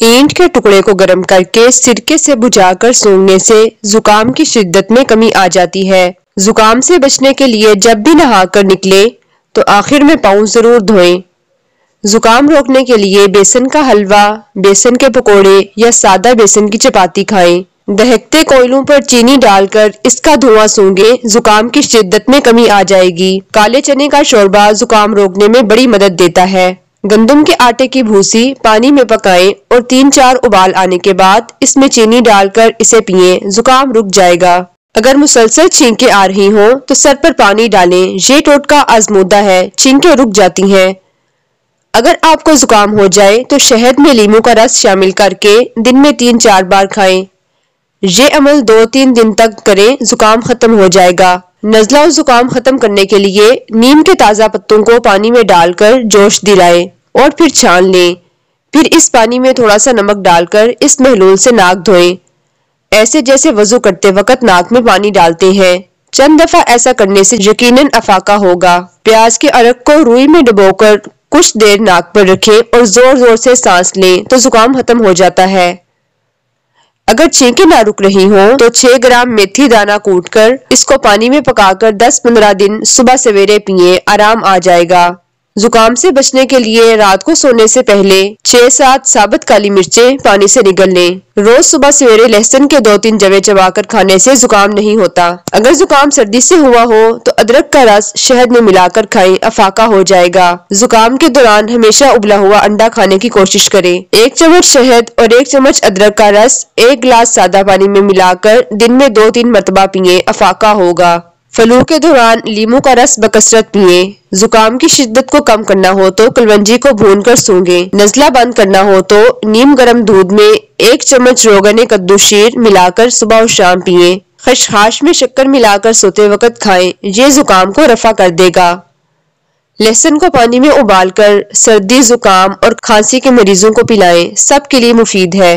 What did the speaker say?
ईंट के टुकड़े को गर्म करके सिरके से बुझाकर सूंघने से जुकाम की शिद्दत में कमी आ जाती है। जुकाम से बचने के लिए जब भी नहाकर निकले तो आखिर में पाँव ज़रूर धोएँ। जुकाम रोकने के लिए बेसन का हलवा, बेसन के पकोड़े या सादा बेसन की चपाती खाएँ। दहकते कोयलों पर चीनी डालकर इसका धुआँ सूंघे, जुकाम की शिद्दत में कमी आ जाएगी। काले चने का शोरबा जुकाम रोकने में बड़ी मदद देता है। गंदम के आटे की भूसी पानी में पकाएँ और तीन चार उबाल आने के बाद इसमें चीनी डालकर इसे पिए, जुकाम रुक जाएगा। अगर मुसलसल छींके आ रही हो तो सर पर पानी डालें, ये टोटका आजमूदा है, छींके रुक जाती हैं। अगर आपको जुकाम हो जाए तो शहद में लीमू का रस शामिल करके दिन में तीन चार बार खाएँ। ये अमल दो तीन दिन तक करें, जुकाम खत्म हो जाएगा। नजला और जुकाम खत्म करने के लिए नीम के ताज़ा पत्तों को पानी में डालकर जोश दिलाएँ और फिर छान लें। फिर इस पानी में थोड़ा सा नमक डालकर इस महलूल से नाक धोएँ। ऐसे जैसे वज़ू करते वक्त नाक में पानी डालते हैं। चंद दफ़ा ऐसा करने से यकीनन अफाका होगा। प्याज के अरक को रुई में डुबोकर कुछ देर नाक पर रखें और ज़ोर ज़ोर से सांस लें तो जुकाम खत्म हो जाता है। अगर छेके ना रुक रही हो तो 6 ग्राम मेथी दाना कूटकर इसको पानी में पकाकर 10-15 दिन सुबह सवेरे पिए, आराम आ जाएगा। जुकाम से बचने के लिए रात को सोने से पहले छह सात साबुत काली मिर्चें पानी से निगल लें रोज सुबह सवेरे लहसुन के दो तीन जवे चबाकर खाने से जुकाम नहीं होता। अगर जुकाम सर्दी से हुआ हो तो अदरक का रस शहद में मिलाकर खाएँ, अफाका हो जाएगा। जुकाम के दौरान हमेशा उबला हुआ अंडा खाने की कोशिश करें। एक चम्मच शहद और एक चम्मच अदरक का रस एक गिलास सादा पानी में मिलाकर दिन में दो तीन मरतबा पिए, अफाका होगा। फ्लू के दौरान लीमू का रस बकसरत पिए। जुकाम की शिद्दत को कम करना हो तो कलवंजी को भून कर सूँगे नजला बंद करना हो तो नीम गर्म दूध में एक चम्मच रोगने कद्दू शीर मिलाकर सुबह और शाम पिए। खशखाश में शक्कर मिलाकर सोते वक्त खाएँ, ये जुकाम को रफा कर देगा। लहसुन को पानी में उबालकर सर्दी, जुकाम और खांसी के मरीजों को पिलाएँ सब के लिए मुफीद है।